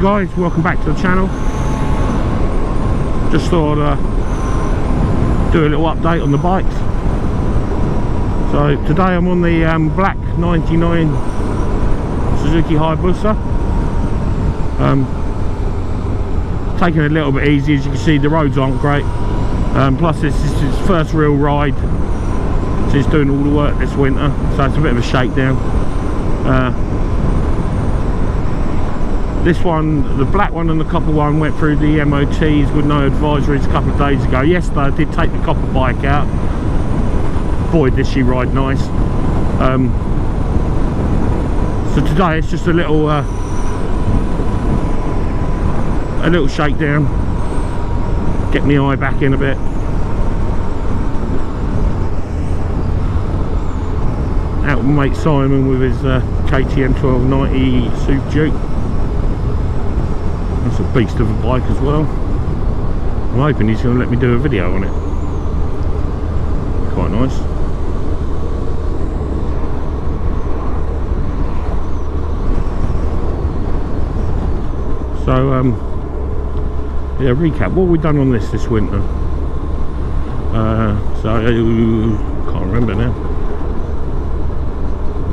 Guys, welcome back to the channel. Just thought I'd uh, do a little update on the bikes. So today I'm on the um, black 99 Suzuki Hayabusa. Um, taking it a little bit easy, as you can see the roads aren't great. Um, plus this is his first real ride since doing all the work this winter, so it's a bit of a shakedown. Uh, this one, the black one and the copper one went through the MOTs with no advisories a couple of days ago. Yesterday I did take the copper bike out. Boy did she ride nice. Um, so today it's just a little uh, a little shakedown. Get my eye back in a bit. Out with mate Simon with his uh, KTM 1290 Super Duke. That's a beast of a bike as well. I'm hoping he's going to let me do a video on it. Quite nice. So, um, yeah, recap. What we've we done on this this winter? Uh, so, can't remember now.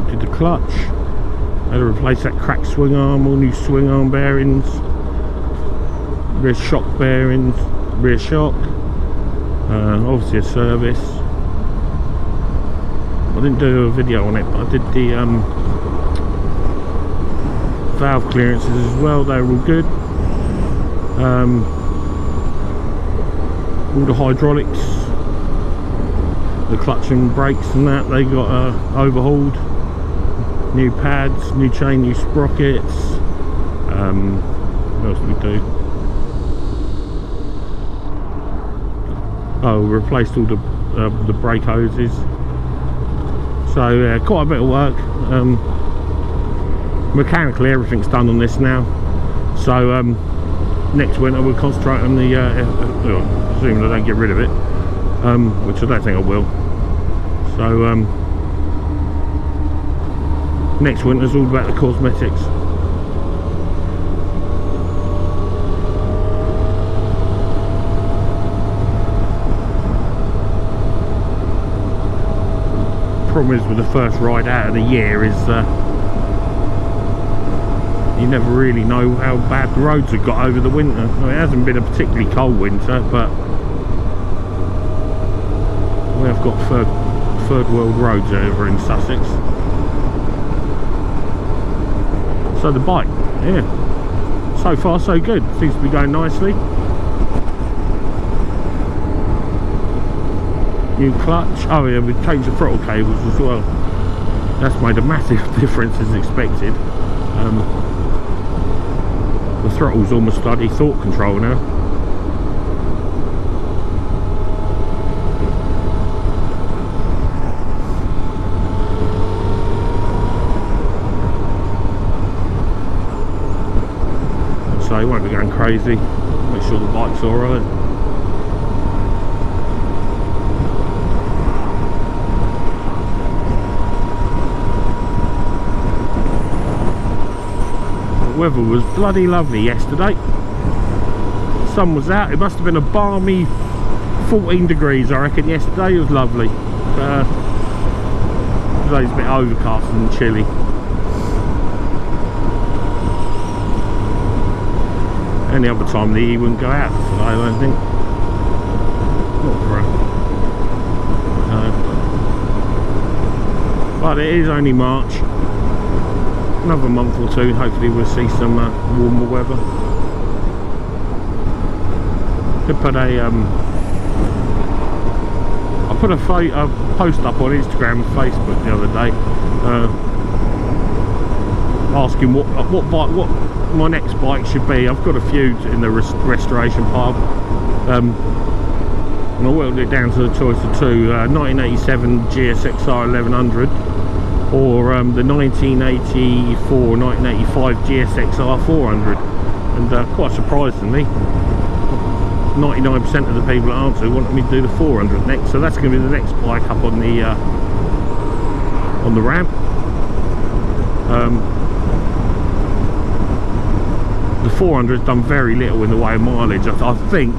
We did the clutch. Had to replace that cracked swing arm, all new swing arm bearings rear shock bearings, rear shock, uh, obviously a service. I didn't do a video on it, but I did the um, valve clearances as well, they were all good. Um, all the hydraulics, the clutch and brakes and that, they got uh, overhauled. New pads, new chain, new sprockets. Um, what else we do? Oh replaced all the uh, the brake hoses. So yeah quite a bit of work. Um, mechanically everything's done on this now. So um, next winter we'll concentrate on the uh, well, assuming I don't get rid of it um, which I don't think I will. So um, next winter's all about the cosmetics problem is with the first ride out of the year is uh, you never really know how bad the roads have got over the winter. Well, it hasn't been a particularly cold winter, but we have got third, third world roads over in Sussex. So the bike, yeah, so far so good. Seems to be going nicely. New clutch. Oh yeah we changed the throttle cables as well. That's made a massive difference as expected. Um, the throttle's almost bloody thought control now. So you won't be going crazy. Make sure the bike's alright weather was bloody lovely yesterday. Sun was out. It must have been a balmy 14 degrees I reckon. Yesterday was lovely. Uh, today's a bit overcast and chilly. Any other time the E wouldn't go out today I don't think. Not for uh, but it is only March another month or two hopefully we'll see some uh, warmer weather. Could put a um, I put a, a, post up on Instagram and Facebook the other day uh, asking what uh, what bike what my next bike should be. I've got a few in the res restoration pile um, and I whittled it down to the choice of two uh, 1987 GSXR 1100 or um, the 1984 1985 GSXR 400 and uh, quite surprisingly 99% of the people that answered wanted me to do the 400 next so that's going to be the next bike up on the uh, on the ramp um, the 400 has done very little in the way of mileage. I, I think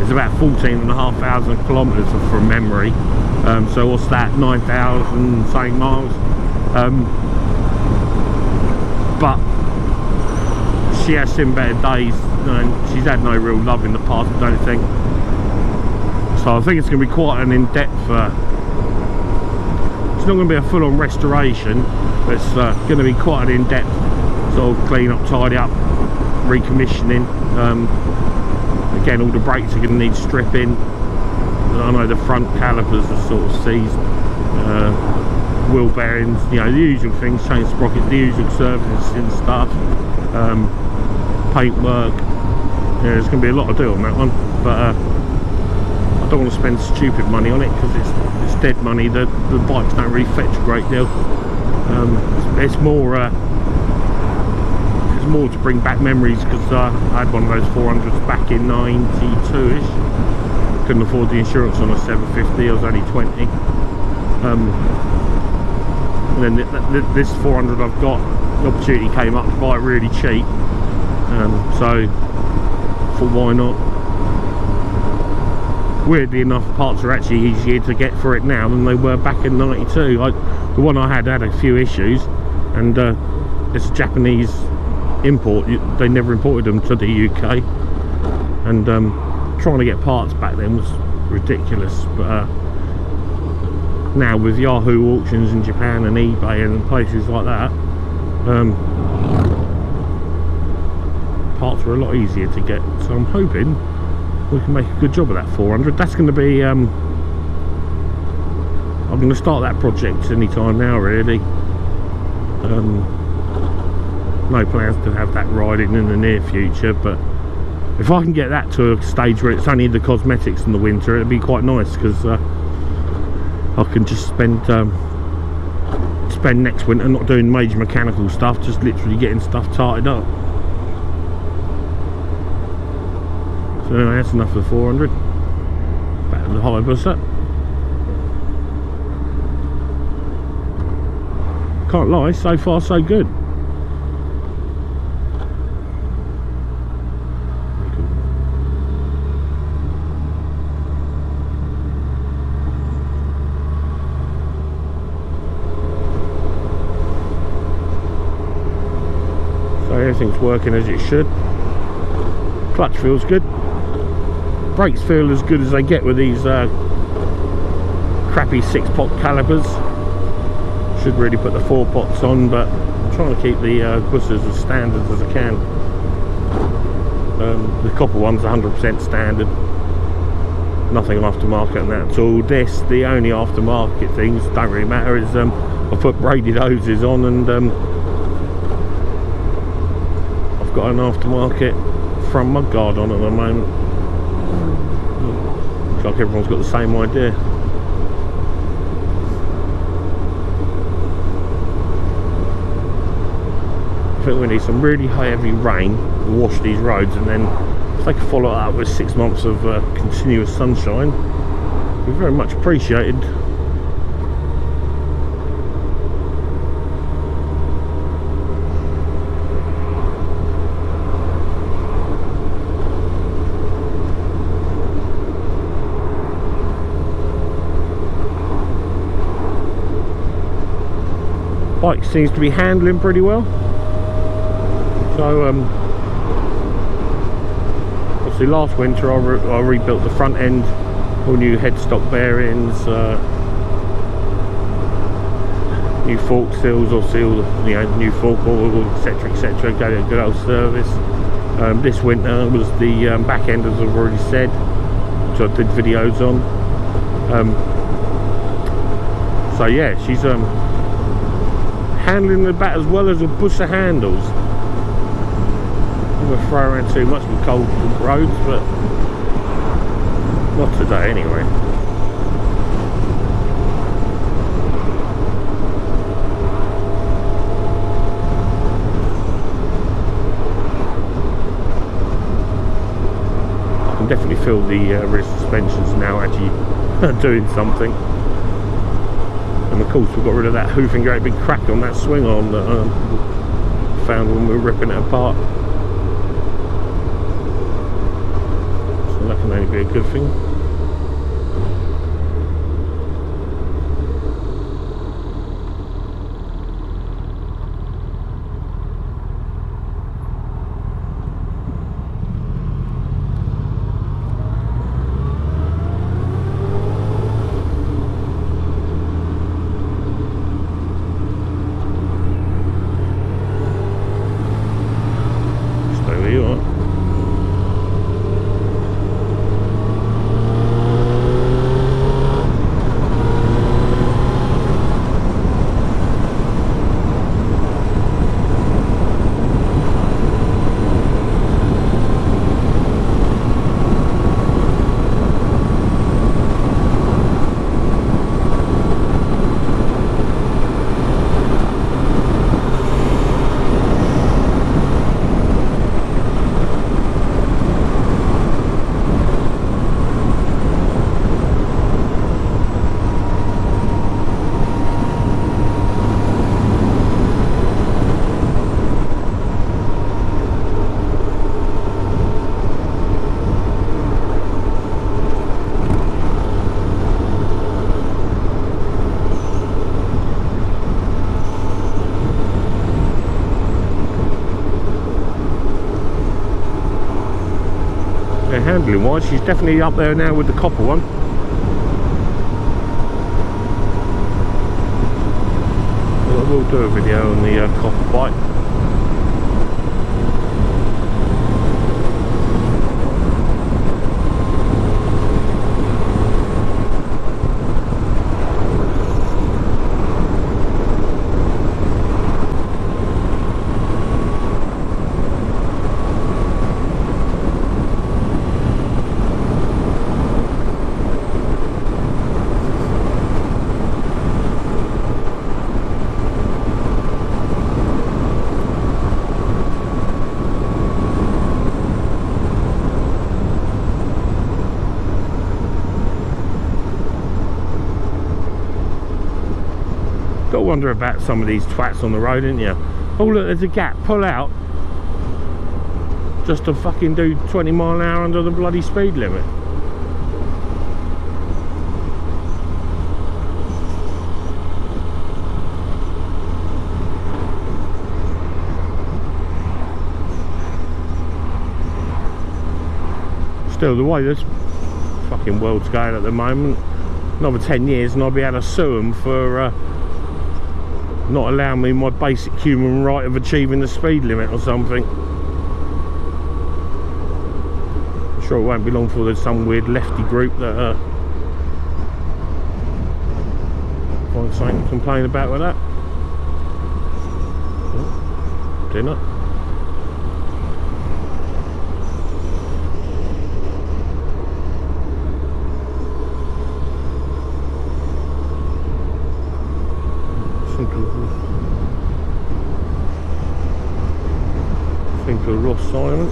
it's about 14,500 kilometres from memory. Um, so what's that? 9,000 something miles. Um, but she has seen better days and she's had no real love in the past, I don't think. So I think it's going to be quite an in-depth uh, it's not going to be a full-on restoration it's uh, going to be quite an in-depth sort of clean up tidy up recommissioning um, again all the brakes are going to need stripping I know the front calipers are sort of seized uh, wheel bearings you know the usual things chain sprockets the usual services and stuff. Um, paint work yeah there's going to be a lot to do on that one but uh, I don't want to spend stupid money on it because it's, it's dead money. The, the bikes don't really fetch a great deal. Um, it's, it's, more uh, it's more to bring back memories because uh, I had one of those 400s back in 92ish couldn't afford the insurance on a 750 I was only 20 um, and then this 400 I've got the opportunity came up to buy it really cheap. Um, so for why not? Weirdly enough parts are actually easier to get for it now than they were back in 92 I, the one I had had a few issues and uh, it's a Japanese import they never imported them to the UK and um, trying to get parts back then was ridiculous but uh, now with Yahoo auctions in Japan and eBay and places like that um, parts were a lot easier to get. So I'm hoping we can make a good job of that 400 that's going to be um, I'm going to start that project anytime now really. Um, no plans to have that riding in the near future but if I can get that to a stage where it's only the cosmetics in the winter it'd be quite nice because uh, I can just spend um, spend next winter not doing major mechanical stuff just literally getting stuff tied up. So anyway that's enough for the 400 back to the Hayabusa can't lie so far so good everything's working as it should. Clutch feels good. Brakes feel as good as they get with these uh, crappy six pot calipers. Should really put the four pots on but I'm trying to keep the uh, Busas as standard as I can. Um, the copper one's 100% standard. Nothing aftermarket and that's all. This the only aftermarket things don't really matter is um, I put braided hoses on and um, got an aftermarket front mudguard on at the moment. Looks like everyone's got the same idea. I think we need some really heavy rain to wash these roads and then if they could follow up with six months of uh, continuous sunshine, we very much appreciated. Bike seems to be handling pretty well. So um, obviously last winter I, re I, rebuilt the front end all new headstock bearings uh, new fork seals or seal you know new fork oil etc etc got a good old service. Um, this winter was the um, back end as I've already said which I did videos on. Um, so yeah she's um handling the bat as well as a Busa handles. To throw around too much with cold roads, but not today anyway. I can definitely feel the uh, rear suspensions now actually doing something and of course we got rid of that hoofing great big crack on that swing arm that um, found when we were ripping it apart. So that can only be a good thing. She's definitely up there now with the copper one. Well, We'll do a video on the uh, copper bike. Got to wonder about some of these twats on the road, didn't you? Oh look, there's a gap. Pull out. Just to fucking do 20 mile an hour under the bloody speed limit. Still, the way this fucking world's going at the moment, another 10 years and I'll be able to sue them for uh, not allowing me my basic human right of achieving the speed limit or something. I'm sure it won't be long before there's some weird lefty group that uh, find something to complain about with that. Oh, dinner. think of think of Ross Simon.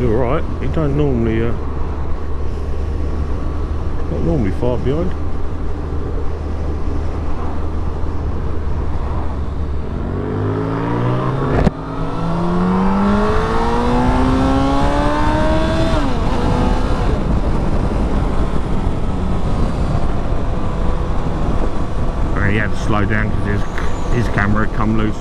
You're right. He don't normally uh, not normally far behind. And he had to slow down because his, his camera had come loose.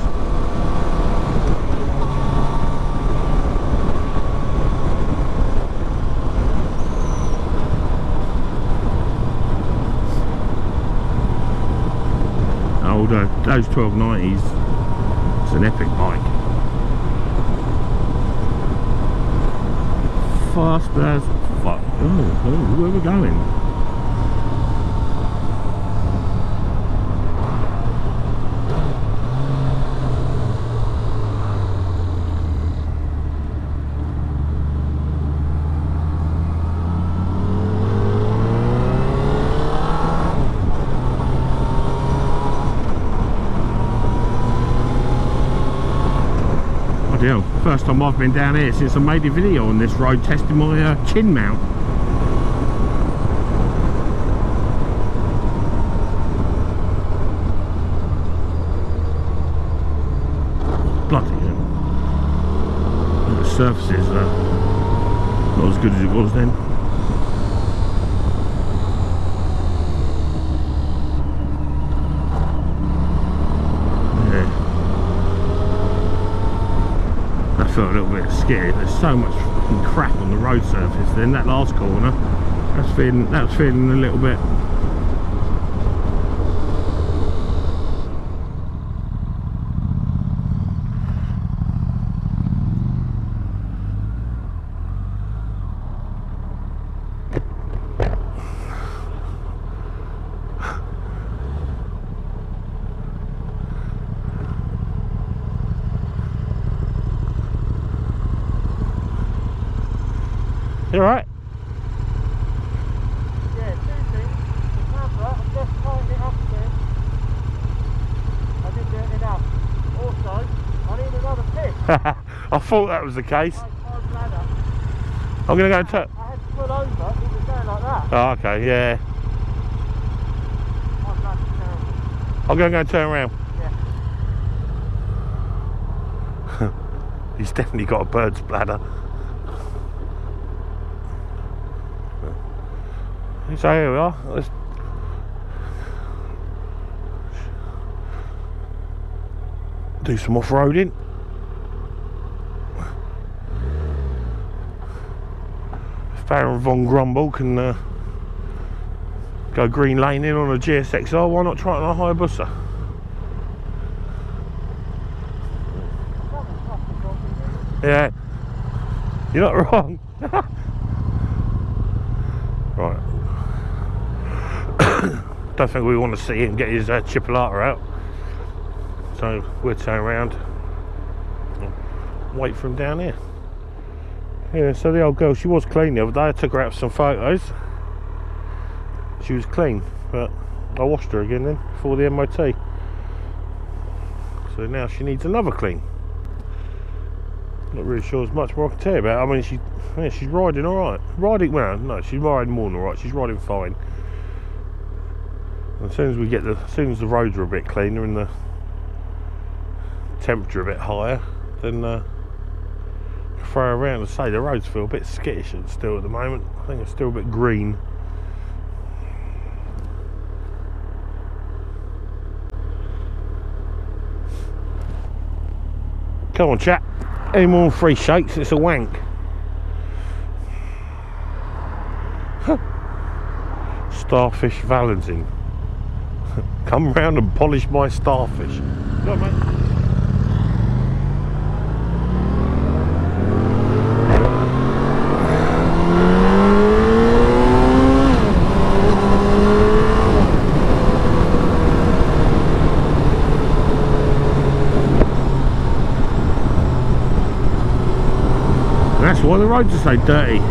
Oh, the, those 1290s, it's bike. Fast as fuck. Oh, oh, where are we going? Oh dear, first time I've been down here since I made a video on this road testing my uh, chin mount. bloody hell. The surface is uh, not as good as it was then. Yeah. I felt a scared. There's so much crap on the road surface. Then that last corner, that's feeling that's feeling a little bit You alright? Yeah, two things. The camera, I'm just tightening it up a bit. I didn't do it enough. Also, I need another pick. I thought that was the case. I'm gonna go and turn. I had to pull over, it was going like that. Oh, okay, yeah. Oh, My bladder's terrible. I'm gonna go and turn around. Yeah. He's definitely got a bird's bladder. So here we are. Let's do some off-roading. If Baron von Grumble can uh, go green lane in on a GSXR, why not try it on a Hayabusa? Yeah. You're not wrong. right. Don't think we want to see him get his uh, chipolata out. So we'll turn around and wait for him down here. Yeah, so the old girl, she was clean the other day. I took her out some photos. She was clean, but I washed her again then for the MOT. So now she needs another clean. Not really sure there's much more I can tell you about. I mean, she, yeah, she's riding all right. Riding well, no, she's riding more than all right. She's riding fine. As soon as we get the, as soon as the roads are a bit cleaner and the temperature a bit higher, then uh, throw around and say the roads feel a bit skittish and still at the moment. I think it's still a bit green. Come on, chap. Any more free shakes? It's a wank. Starfish Valentin. Come round and polish my starfish. Mate. That's why the roads are so dirty.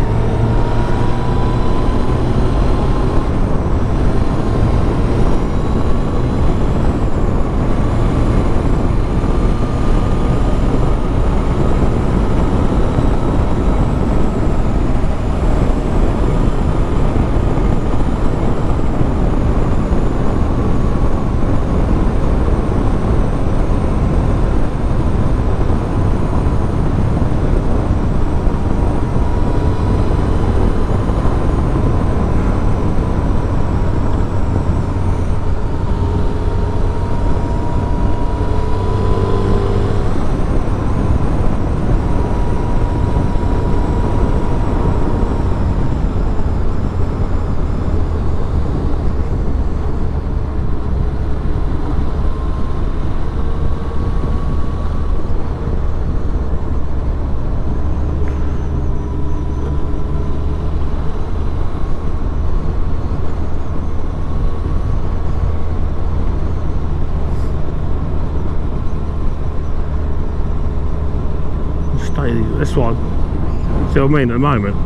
Stay, that's what I, see what I mean at the moment.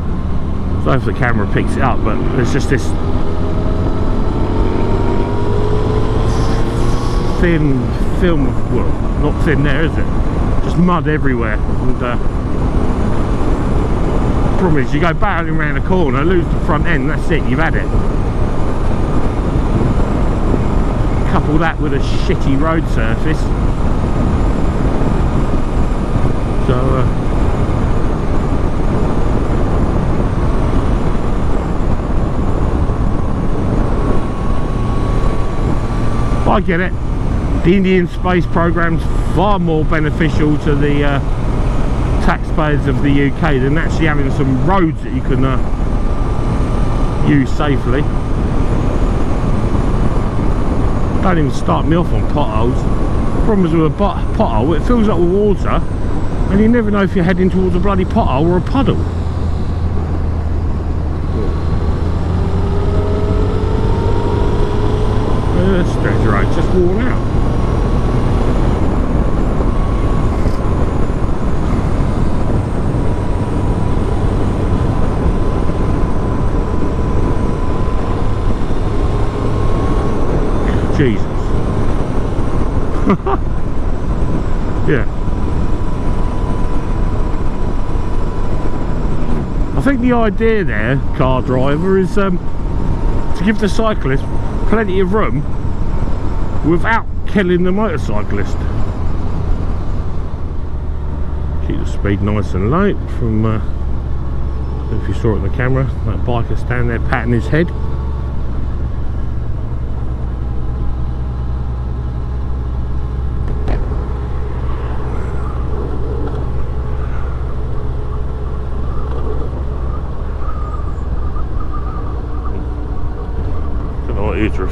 So if the camera picks it up, but there's just this thin film of, well, not thin there, is it? Just mud everywhere. And uh, problem is, you go barreling around a corner, lose the front end, that's it, you've had it. Couple that with a shitty road surface. So, uh, I get it. The Indian space program's far more beneficial to the uh, taxpayers of the UK than actually having some roads that you can uh, use safely. Don't even start me off on potholes. Problems with a pothole, it fills up with water and you never know if you're heading towards a bloody pothole or a puddle. Uh, stretcher right, just worn. Jesus. yeah. I think the idea there, car driver, is um, to give the cyclist plenty of room without killing the motorcyclist. Keep the speed nice and light from, uh, if you saw it on the camera, that biker standing there patting his head.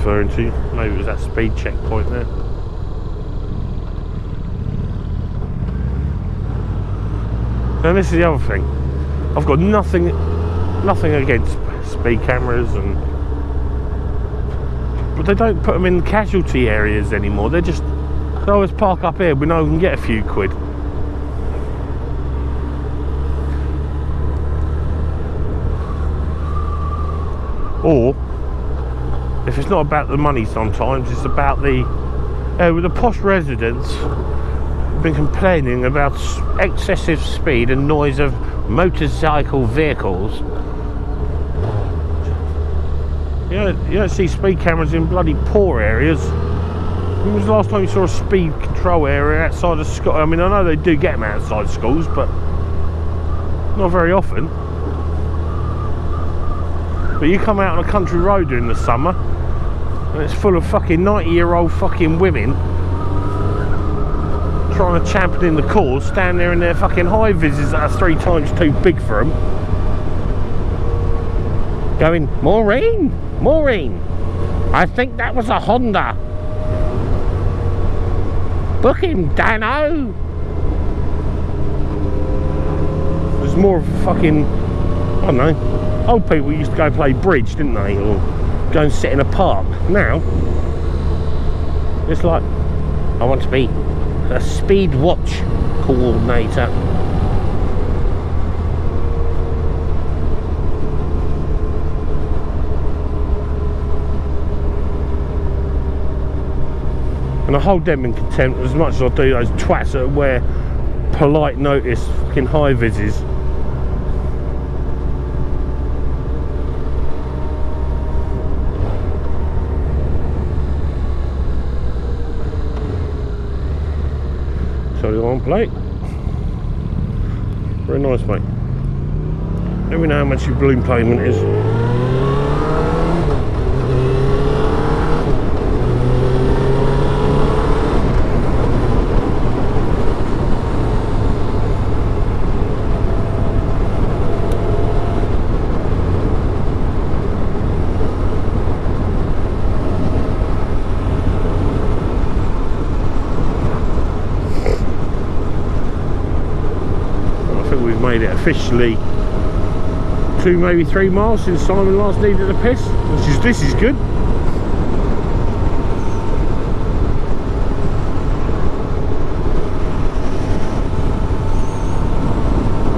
Referring to. Maybe it was that speed checkpoint there. And this is the other thing. I've got nothing nothing against speed cameras and but they don't put them in casualty areas anymore. They're just they always park up here. We know we can get a few quid. Or it's not about the money sometimes it's about the uh, with the posh residents have been complaining about excessive speed and noise of motorcycle vehicles. You don't, you don't see speed cameras in bloody poor areas. When was the last time you saw a speed control area outside of school I mean I know they do get them outside schools but not very often. But you come out on a country road during the summer and it's full of fucking 90 year old fucking women trying to champion in the cause, stand there in their fucking high vises that are three times too big for them. Going, Maureen, Maureen, I think that was a Honda. Book him, Danno. There's more of a fucking, I don't know, old people used to go play bridge, didn't they? Or go and sit in a park. Now, it's like, I want to be a speed watch coordinator. And I hold them in contempt as much as I do those twats that wear polite notice fucking high vises plate. Very nice, mate. Let me know how much your balloon payment is. Officially two, maybe three miles since Simon last needed a piss, which is this is good.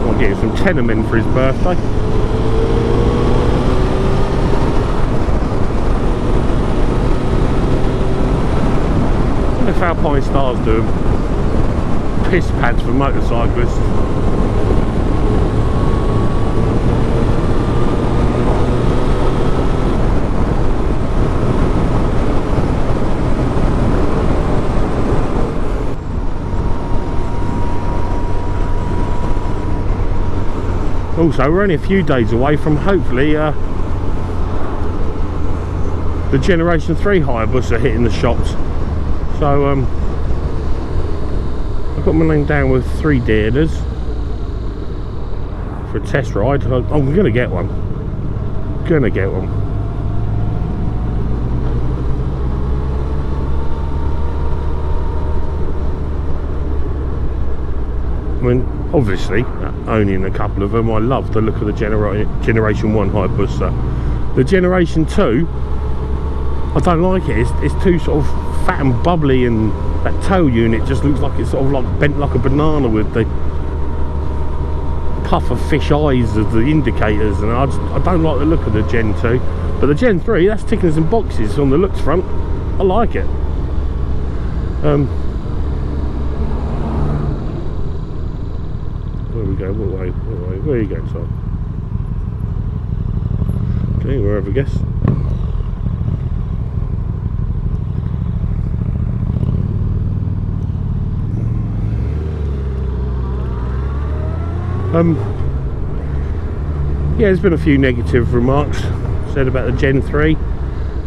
I'm getting some Tena Men for his birthday. if Alpinestars do them. Piss pads for motorcyclists. Also we're only a few days away from hopefully uh, the generation 3 Hayabusa hitting the shops. So um, I've got my name down with three dealers for a test ride. I'm gonna get one. Gonna get one. I mean, obviously, owning a couple of them, I love the look of the genera Generation 1 Hayabusa. The Generation 2, I don't like it. It's, it's too sort of fat and bubbly and that tail unit just looks like it's sort of like bent like a banana with the puff of fish eyes of the indicators and I, just, I don't like the look of the Gen 2 but the Gen 3 that's ticking some boxes on the looks front I like it um, where we where are you going Tom? okay wherever I guess Um, yeah, there's been a few negative remarks said about the Gen 3.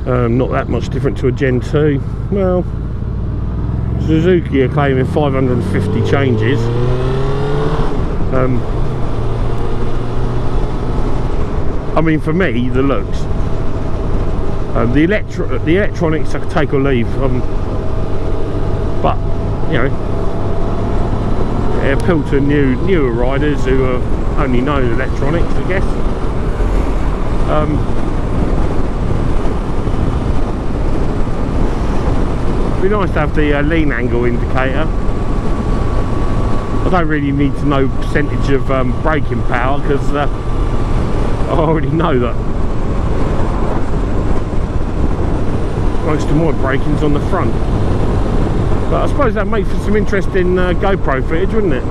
Um, not that much different to a Gen 2. Well, Suzuki are claiming 550 changes. Um, I mean, for me, the looks. Um, the electro the electronics I could take or leave. Um, but you know, appeal to new newer riders who have only known electronics I guess um, be nice to have the uh, lean angle indicator don't really need to know percentage of um, braking power because uh, I already know that most of my braking's on the front but I suppose that makes for some interesting uh, GoPro footage, wouldn't it?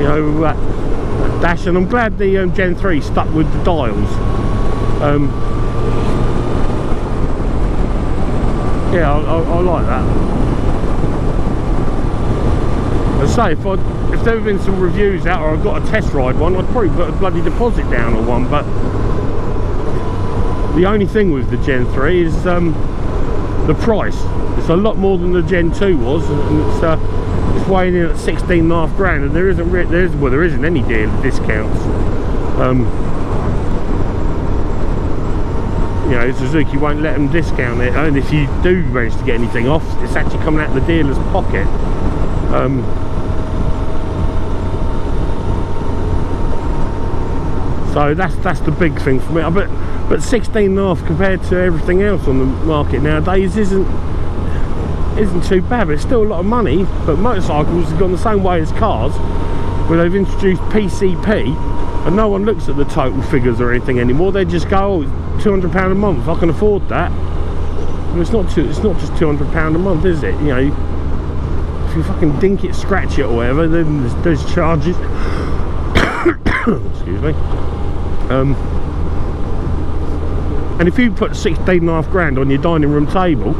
You know, uh, dash, and I'm glad the um, Gen 3 stuck with the dials. Um, yeah, I, I, I, like that. I say, if, I, if there had been some reviews out or I've got a test ride one, I'd probably put a bloody deposit down on one, but the only thing with the Gen 3 is um, the price. It's a lot more than the Gen 2 was and it's uh, it's weighing in at 16 and a half grand and there isn't there is well there isn't any deal discounts. Um, you know Suzuki won't let them discount it and if you do manage to get anything off it's actually coming out of the dealer's pocket. Um, so that's that's the big thing for me. Uh, but but 16 and a half compared to everything else on the market nowadays isn't isn't too bad but it's still a lot of money. But motorcycles have gone the same way as cars. Where they've introduced PCP and no one looks at the total figures or anything anymore. They just go oh, 200 pound a month. I can afford that. It's not too, it's not just 200 pound a month is it? You know if you fucking dink it scratch it or whatever then there's, there's charges. Excuse me um, and if you put 16 and a half grand on your dining room table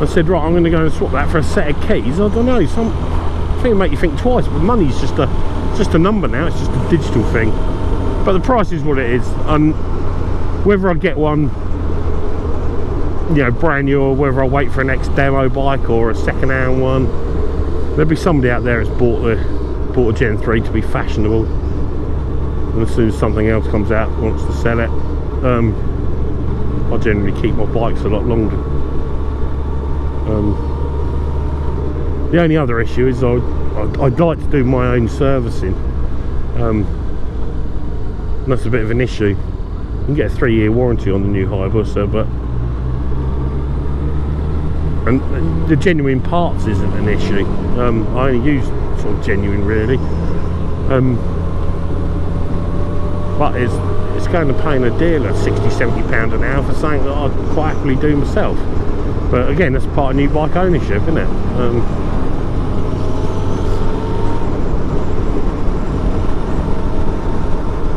I said, right, I'm going to go and swap that for a set of keys. I don't know, some thing make you think twice, but money's just a just a number now. It's just a digital thing. But the price is what it is, and whether I get one, you know, brand new, or whether I wait for a next demo bike or a second-hand one, there'll be somebody out there that's bought the bought a Gen 3 to be fashionable. And as soon as something else comes out, wants to sell it, um, I generally keep my bikes a lot longer. Um, the only other issue is I'd, I'd, like to do my own servicing. Um, that's a bit of an issue. You can get a three-year warranty on the new Hayabusa, but and the genuine parts isn't an issue. Um, I only use sort of genuine really. Um, but it's it's going to pay in a dealer 60 70 pound an hour for something that I'd quite happily do myself. But again that's part of new bike ownership isn't it? Um,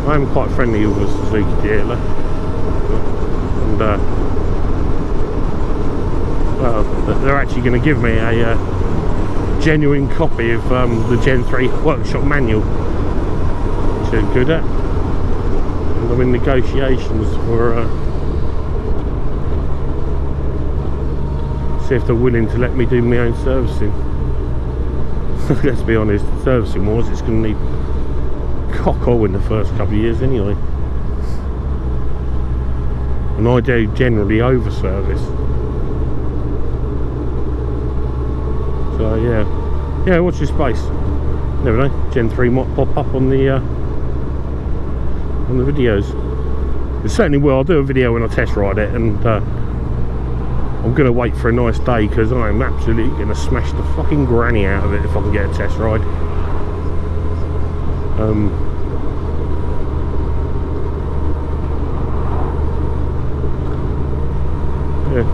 I'm quite friendly with a Suzuki dealer. And uh, well they're actually going to give me a uh, genuine copy of um, the Gen 3 workshop manual. They're good at. I'm in negotiations for uh, see if they're willing to let me do my own servicing. Let's be honest, servicing wise, it's going to need cock all in the first couple of years anyway. And I do generally over service. So yeah, yeah. Watch your space. Never know. Gen 3 might pop up on the uh, on the videos. It certainly will. I'll do a video when I test ride it, and uh, I'm going to wait for a nice day because I'm absolutely going to smash the fucking granny out of it if I can get a test ride. Um, yeah.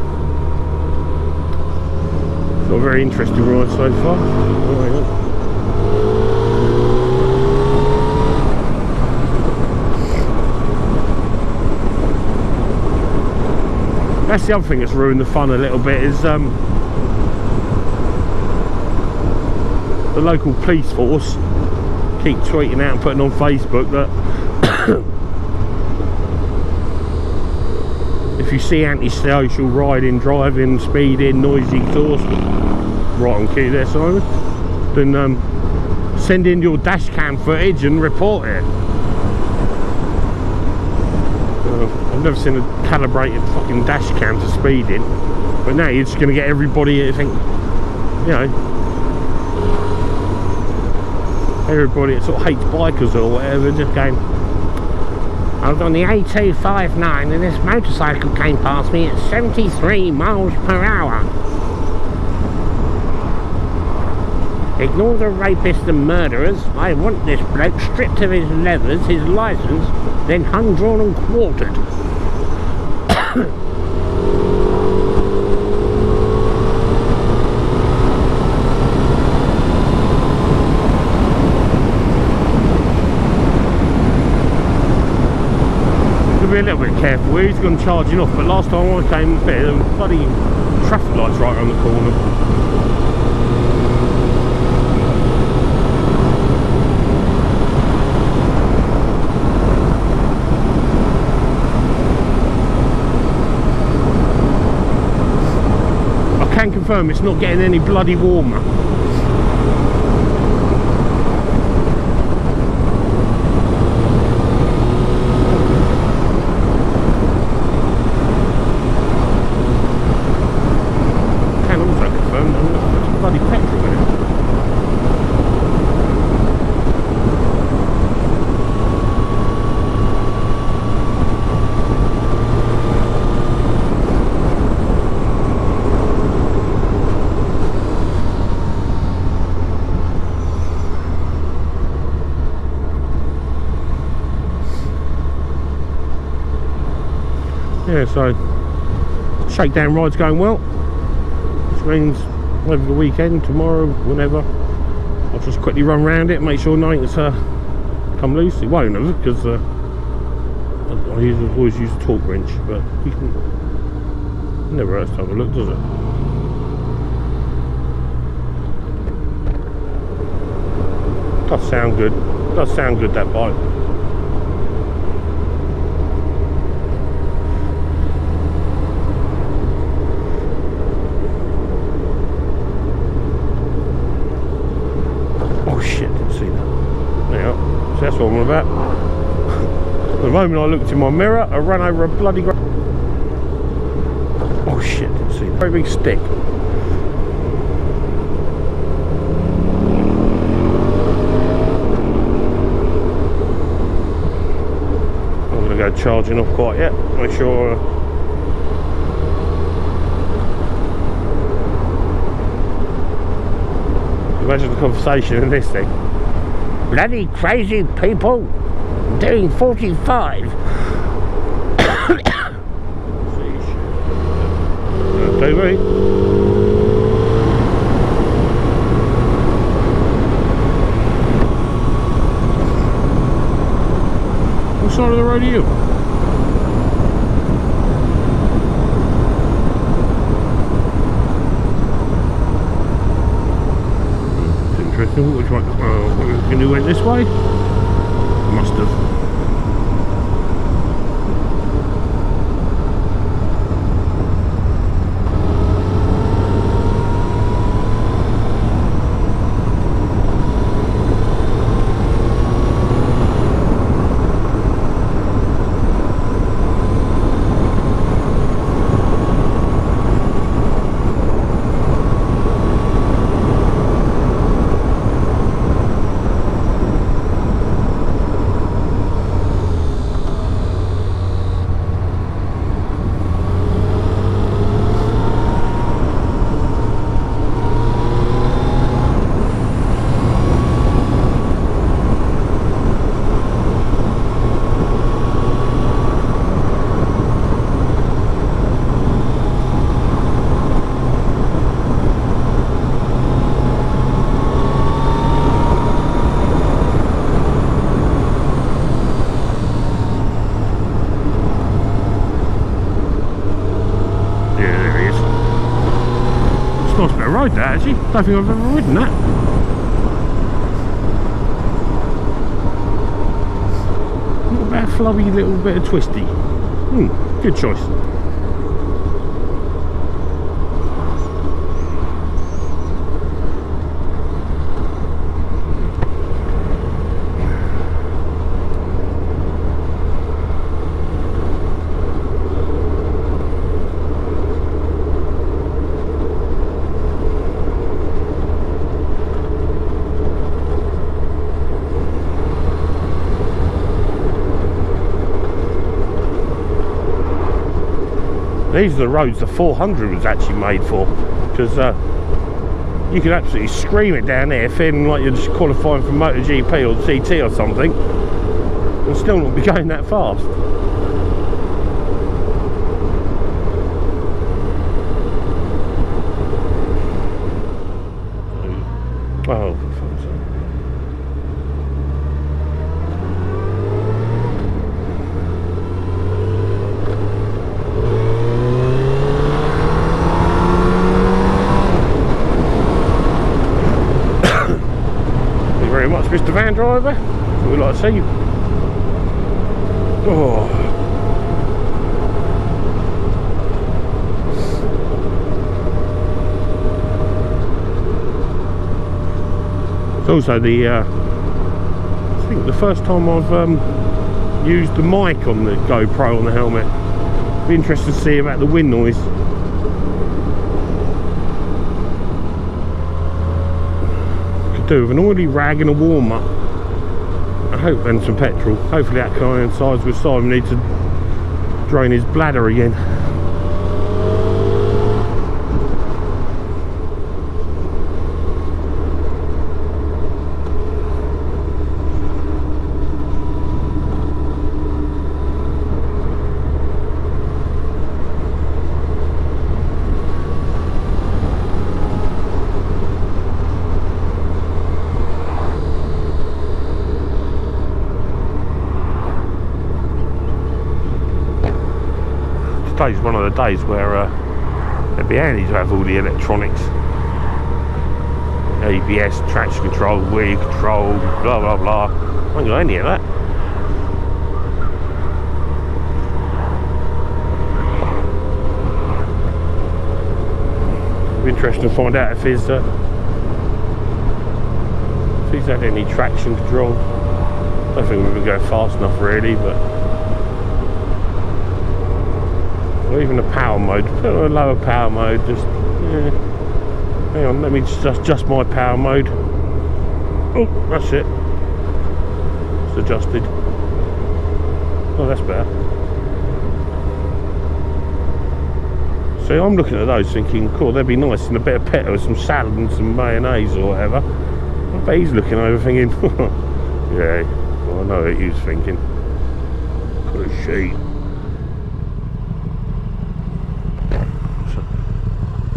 It's Not a very interesting ride so far. Oh, hang on. That's the other thing that's ruined the fun a little bit is um, the local police force keep tweeting out and putting on Facebook that if you see antisocial riding, driving, speeding, noisy exhaust, right on cue there Simon, then um, send in your dash cam footage and report it. Uh, I've never seen a calibrated fucking dash cam for speeding, but now you're just going to get everybody to think, you know, everybody that sort of hates bikers or whatever, just going, I was on the A259 and this motorcycle came past me at 73 miles per hour. Ignore the rapists and murderers. I want this bloke stripped of his leathers, his licence, then hung, drawn and quartered. Be a little bit careful. He's gone charging off, but last time I came there were bloody traffic lights right around the corner. Can confirm it's not getting any bloody warmer. Can also confirm that there's bloody petrol in it. Yeah, so shakedown ride's going well. Which means over the weekend, tomorrow, whenever, I'll just quickly run around it, make sure nothing's uh, come loose. It won't have because uh, I, always use a torque wrench, but you can never hurts to have a look, does it? Does sound good. Does sound good that bike. Oh shit, didn't see that. There you go. So that's what I'm on about. the moment I looked in my mirror, I ran over a bloody Oh shit, see. Very big stick. I'm gonna go charging off quite yet. Make sure uh, Imagine the conversation in this thing. Bloody crazy people doing 45. Do me. What side of the road are you? It's interesting. Which one? Uh, we went this way. Must have. Yeah, there he is. It's road that actually. Don't think I've ever ridden that. Not a bad flubby little bit of twisty. Hmm, good choice. These are the roads the 400 was actually made for because uh, you can absolutely scream it down there feeling like you're just qualifying for MotoGP or CT or something and still not be going that fast. Oh, for fuck's sake. Thank you very much, Mr. Van Driver. We'd like to see you. Oh. It's also the, uh, I think the first time I've um, used the mic on the GoPro on the helmet. Be interested to see about the wind noise. Do with an oily rag and a warm up. I hope and some petrol. Hopefully that coincides with Simon need to drain his bladder again. Today's one of the days where uh, it'd be handy to have all the electronics. ABS, traction control, wheel control, blah blah blah. I ain't got any of that. It'd be interesting to find out if he's uh, if he's had any traction control. I don't think we've been going fast enough really, but or even a power mode. Put on a lower power mode. Just yeah. hang on. Let me just adjust my power mode. Oh, that's it. It's adjusted. Oh, that's better. See, I'm looking at those thinking, cool, they'd be nice and a bit of pepper with some salad and some mayonnaise or whatever. I bet he's looking over thinking, yeah, well, I know what he was thinking. Good sheet.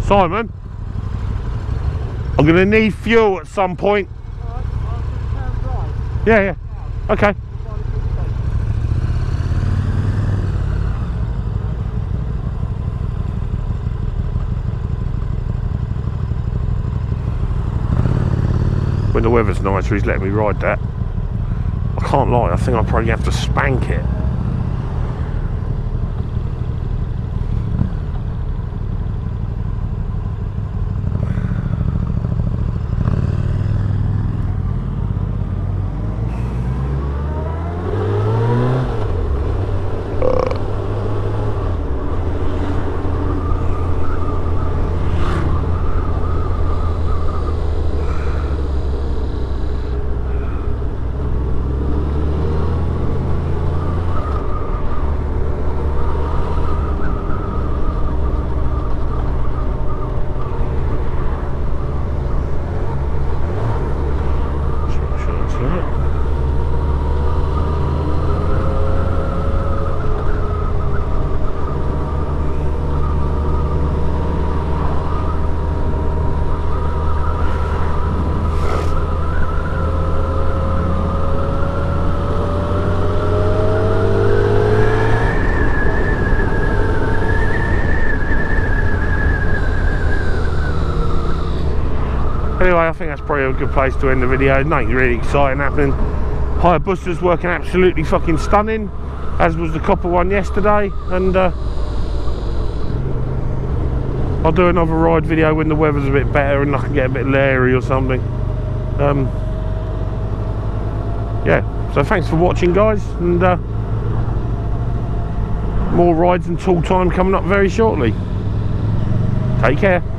Simon, I'm going to need fuel at some point. The. Yeah, yeah. Okay. When the weather's nicer, he's letting me ride that. I can't lie, I think I'll probably have to spank it. Sure, sure, sure. Anyway, I think that's probably a good place to end the video. Nothing really exciting happening. Hayabusa's working absolutely fucking stunning, as was the copper one yesterday. And uh, I'll do another ride video when the weather's a bit better and I can get a bit leery or something. Um, yeah, so thanks for watching, guys, and uh, more rides and tool time coming up very shortly. Take care.